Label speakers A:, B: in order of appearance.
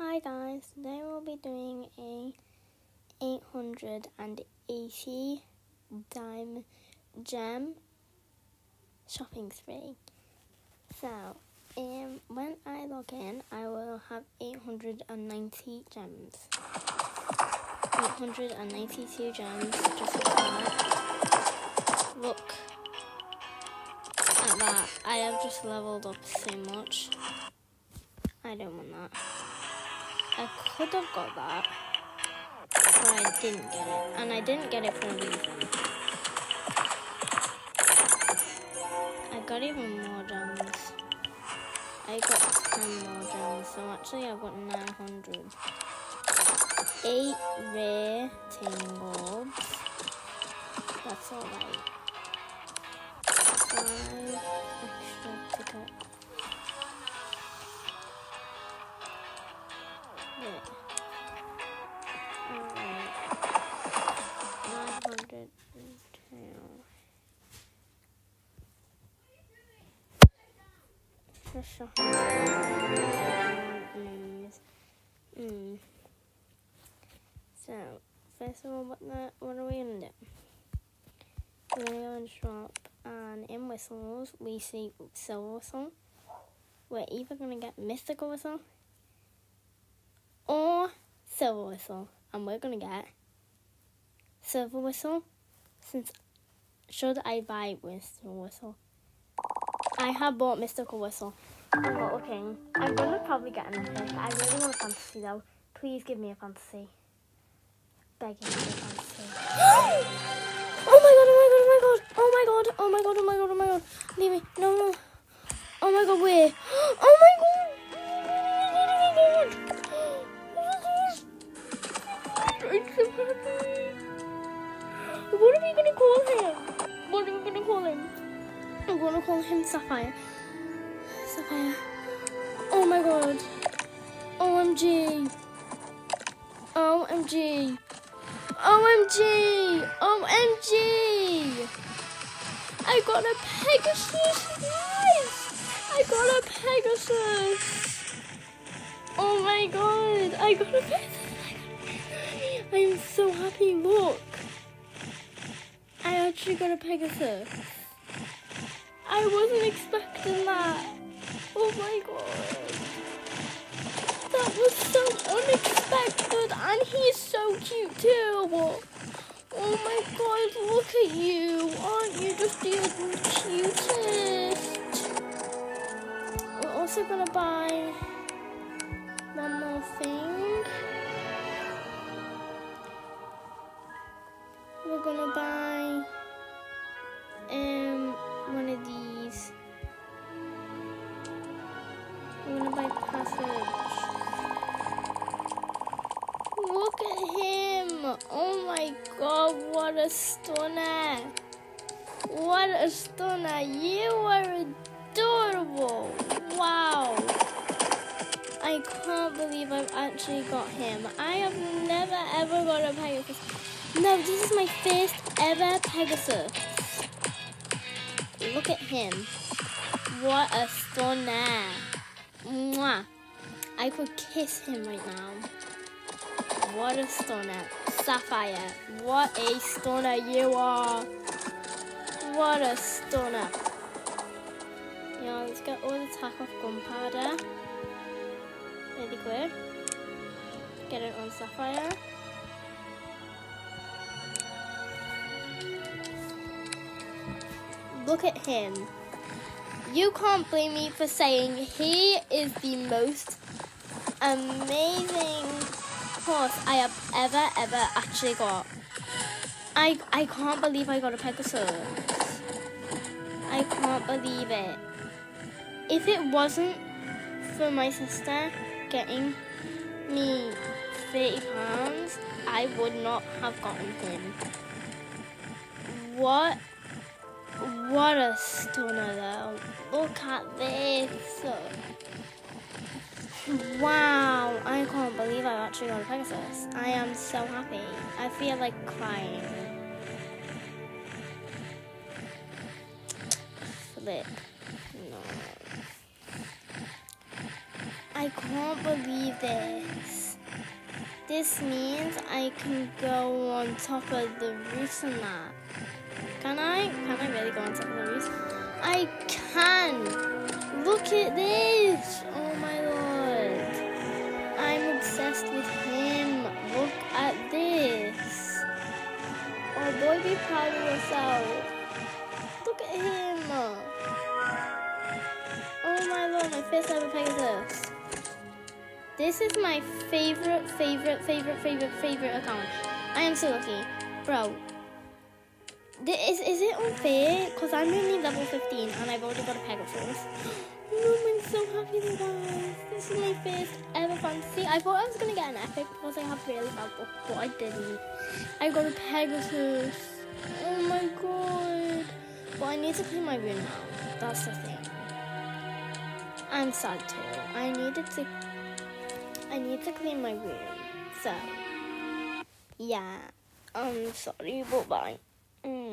A: Hi guys, today we'll be doing a 880 dime gem shopping spree. So, um, when I log in, I will have 890 gems. 892 gems, just like that. Look at that. I have just leveled up so much. I don't want that. I could have got that, but I didn't get it. And I didn't get it for a reason. I got even more gems. I got 10 more gems, so actually I've got 900. 8 rare tingles. That's alright. 5 So, first of all, what, the, what are we gonna do? We're gonna go in the shop, and in whistles, we see silver whistle. We're either gonna get mythical whistle or silver whistle, and we're gonna get silver whistle. Since should I buy mystical whistle? I have bought mystical whistle. I'm not looking. I'm gonna probably get an epic. I really want a fantasy though. Please give me a fantasy. Begging for a fantasy. Oh, oh my god! Oh my god! Oh my god! Oh my god! Oh my god! Oh my god! Leave me! No! No! Oh my god! Where? Oh my god! Oh my god! What are we gonna call him? What are we gonna call him? I'm gonna call him Sapphire. Sapphire. Oh my god. OMG. OMG. OMG. OMG. I got a Pegasus. I got a Pegasus. Oh my god. I got a Pegasus. I'm so happy. Look. I actually got a Pegasus. I wasn't expecting that. Oh my god. That was so unexpected and he's so cute too. Oh my god, look at you. Aren't you just the cutest? We're also gonna buy one more thing. We're gonna buy um passage. Look at him! Oh my god, what a stunner! What a stunner! You are adorable! Wow! I can't believe I've actually got him. I have never ever got a Pegasus. No, this is my first ever Pegasus. Look at him. What a stunner. Mwah. I could kiss him right now. What a stunner. Sapphire, what a stunner you are. What a stunner. Yeah, let's get all the attack off gunpowder. Really quick. Get it on Sapphire. Look at him. You can't blame me for saying he is the most amazing horse I have ever, ever actually got. I, I can't believe I got a Pegasus. I can't believe it. If it wasn't for my sister getting me 30 pounds, I would not have gotten him. What what a stunner though. Look at this. Wow, I can't believe I actually got a Pegasus. I am so happy. I feel like crying. Flip. No. I can't believe this. This means I can go on top of the roof and that. Can I? Can I really go on top of the roof? I can! Look at this! Oh my lord. I'm obsessed with him. Look at this. Oh boy, be proud of yourself. Look at him. Oh my lord, my first ever Pegasus. This This is my favorite, favorite, favorite, favorite, favorite account. I am so lucky. Bro, is, is it unfair? Because I'm only level 15 and I've already got a Pegasus. Oh, I'm so happy with guys. This is my first ever fantasy. I thought I was going to get an epic because I have really bad luck, but I didn't. I got a Pegasus. Oh my god. But I need to clean my room now. That's the thing. I'm sad too. I needed to I need to clean my room. So yeah. I'm sorry, but bye. Mm.